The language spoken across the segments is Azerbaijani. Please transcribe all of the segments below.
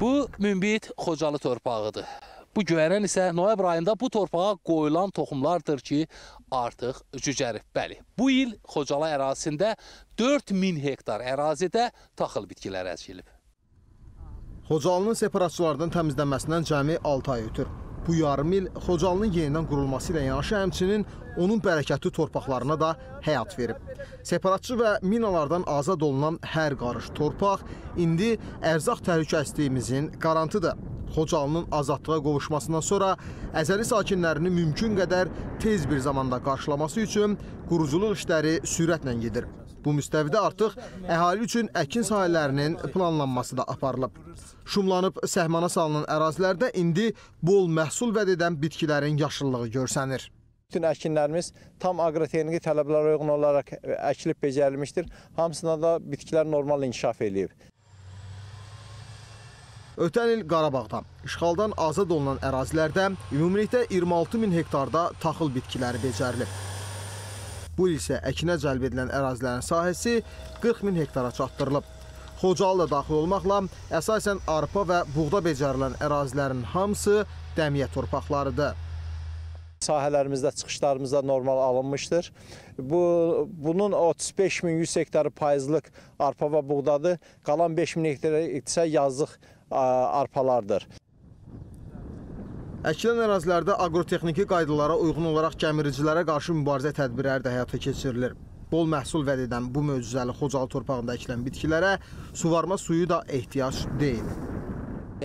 Bu Münbit Xocalı torpağıdır. Bu göyərən isə noyabr ayında bu torpağa qoyulan toxumlardır ki, artıq cücərib. Bəli, bu il Xocalı ərazisində 4000 hektar ərazidə taxıl bitkilər əkilib. Xocalının separatçılardan təmizlənməsindən cəmi 6 ay ötür. Bu yarım il Xocalının yenidən qurulması ilə yanaşı həmçinin onun bərəkətli torpaqlarına da həyat verib. Separatçı və minalardan azad olunan hər qarış torpaq indi ərzaq təhlükəsizliyimizin garantıdır. Xocalının azadlığa qovuşmasından sonra əzəli sakinlərini mümkün qədər tez bir zamanda qarşılaması üçün quruculuq işləri sürətlə gedir. Bu müstəvidə artıq əhali üçün əkin sahələrinin planlanması da aparılıb. Şumlanıb səhmana salınan ərazilərdə indi bol məhsul vəd edən bitkilərin yaşıllığı görsənir. Bütün əkinlərimiz tam aqrotexniki tələblərə uyğun olaraq əkilib becərilmişdir. Hamısında da bitkilər normal inkişaf eləyib. Ötən il Qarabağda işğaldan azad olunan ərazilərdə ümumilikdə 26 min hektarda taxıl bitkiləri becərilib. Bu il isə əkinə cəlb edilən ərazilərin sahəsi 40 min hektara çatdırılıb. Xocalı da daxil olmaqla əsasən arpa və buğda becərilən ərazilərin hamısı dəmiyə torpaqlarıdır. Sahələrimizdə çıxışlarımızda normal alınmışdır. Bu bunun 35 min 100 hektarı payızlıq arpa və buğdadır. Qalan 5 min hektarı isə yazlıq arpalardır. Əkilən ərazilərdə aqrotexniki qaydalara uyğun olaraq gəmiricilərə qarşı mübarizə tədbirləri də həyata keçirilir. Bol məhsul vəd edən bu möcüzəli Xocalı torpağında əkilən bitkilərə suvarma suyu da ehtiyac deyil.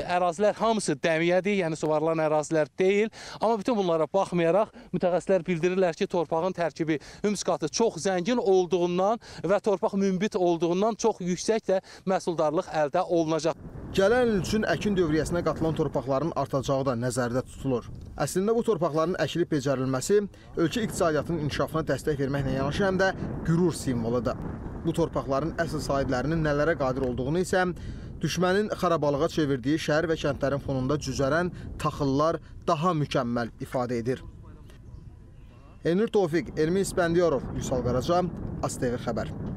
Ərazilər hamısı dəmiyədir, yəni suvarılan ərazilər deyil. Amma bütün bunlara baxmayaraq mütəxəssislər bildirirlər ki, torpağın tərkibi hümsqatı çox zəngin olduğundan və torpaq münbit olduğundan çox yüksək də məhsuldarlıq əldə olunacaq. Gələn il üçün əkin dövriyyəsinə qatılan torpaqların artacağı da nəzərdə tutulur. Əslində bu torpaqların əkilib becərilməsi ölkə iqtisadiyyatının inkişafına dəstək verməklə yanaşı həm də qürur simvoludur. Bu torpaqların əsl sahiblərinin nələrə qadir olduğunu isə düşmənin xarabalığa çevirdiyi şəhər və kəndlərin fonunda cüzərən taxıllar daha mükəmməl ifadə edir. Elnur Tofiq, Elmin İspəndiyorov, Vüsal Qaraca, ASTV xəbər.